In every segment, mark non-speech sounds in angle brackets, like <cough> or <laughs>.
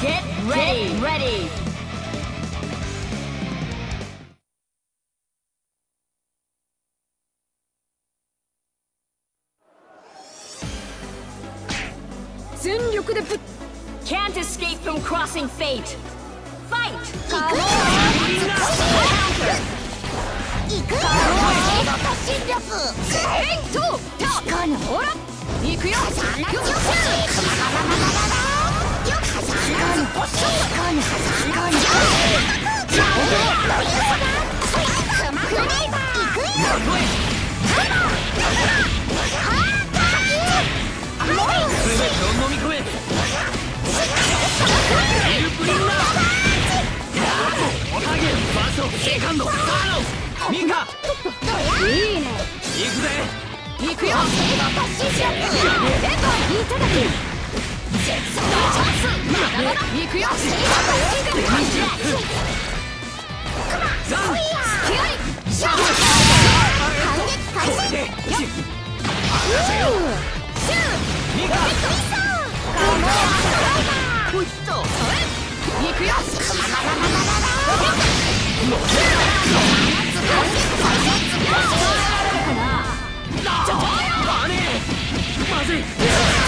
Get ready. Get ready. Can't escape from crossing fate. Fight! Counter! いいね。行くぜ行くよ。いただき風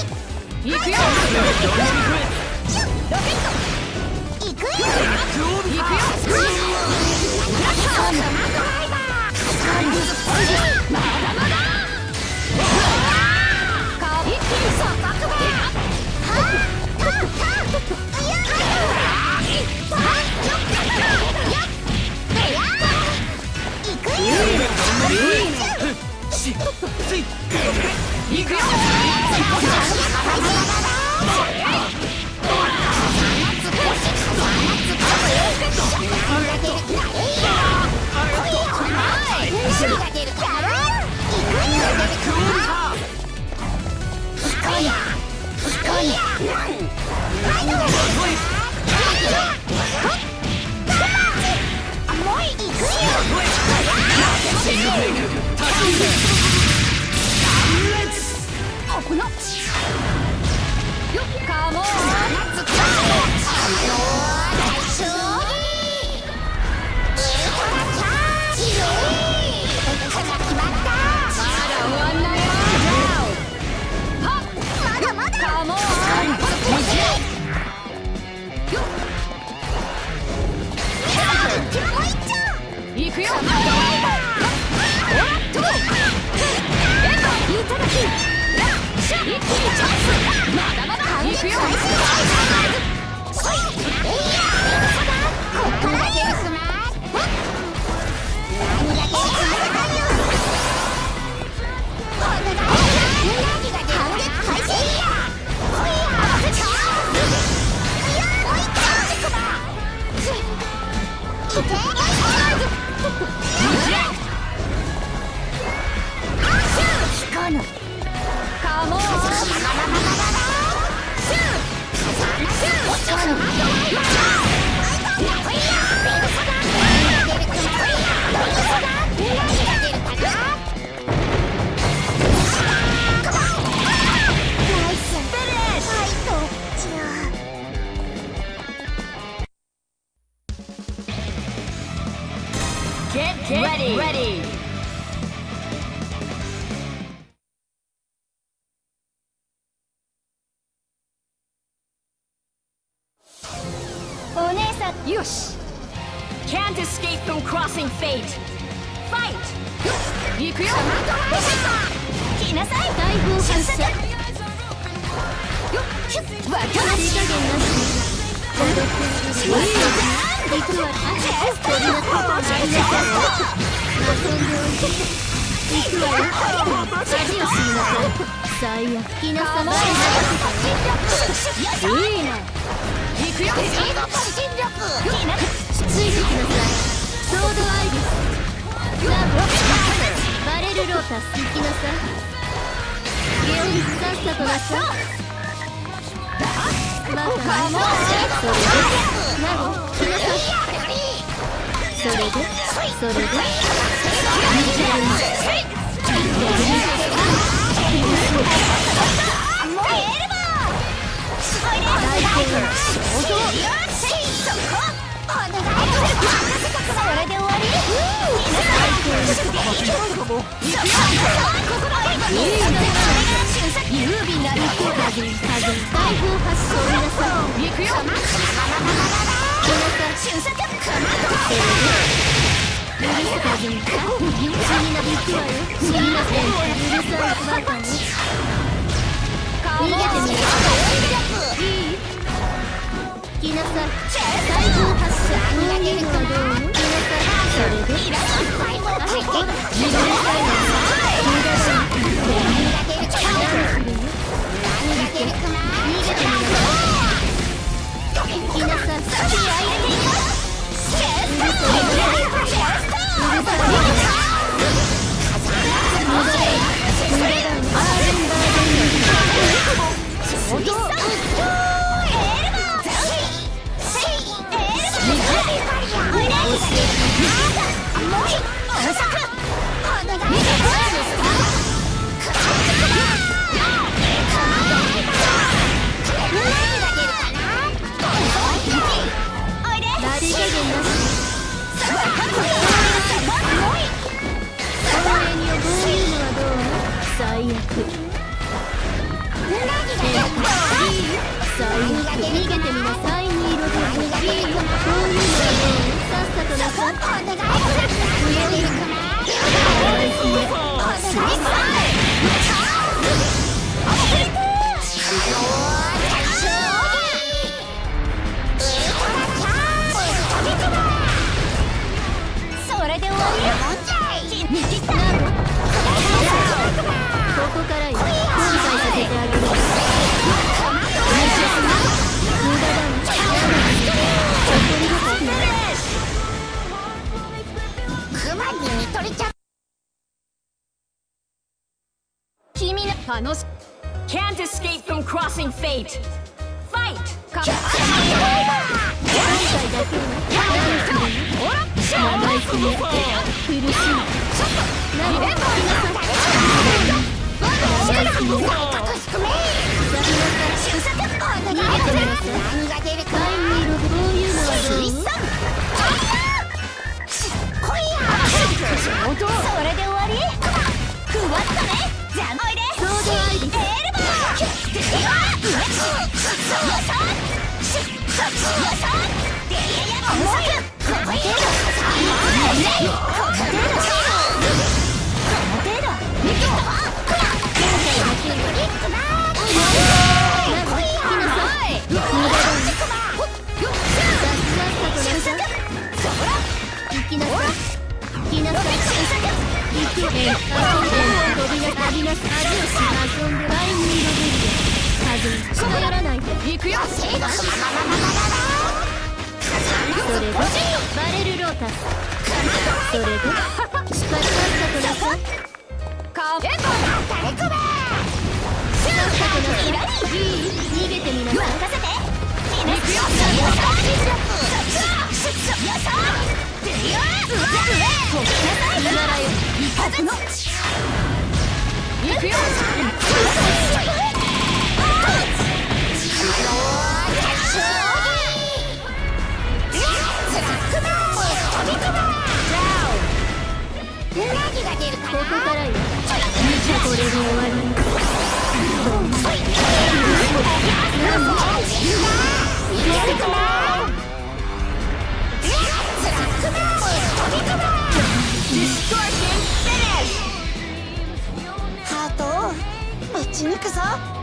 ン行くよ。行くよよっカモン。よし。Can't escape from crossing fate. Fight! 行くよ。来なさい。大砲発射。わか手加減なし孤独行くわ飛びなさい遊んでおいて行くわよ恥を知りなさい最悪来なさいいいな行くよタス行きなさいゲオリスさっさとなさいバカなそれでナゴ来なさいそれでそれで優美なる風風大砲発射皆さん行くよ来なさい許す風にか不思議なびくわよすみませんうるさいバカね逃げてみなさいいい来なさい大砲発射こういうのはどうも来なさいそれ <laughs> で Can't escape from crossing fate. Fight! Come on! ゃいここからよ後悔させてあげる無駄だねそこに入っとれちゃ君の楽し Can't escape from crossing fate. Fight! 今回だけは長いすぎて苦しいなるほど皆さん長いすぎてさきなさい逃げてみなさい何が出るかレルロータスそれで。しかりさっさとなさいか誰かべさっさとなさいいい逃げてみなさい任せて行くよ今ならよ行くよからよ。これで終わりハートを待ち抜くぞ。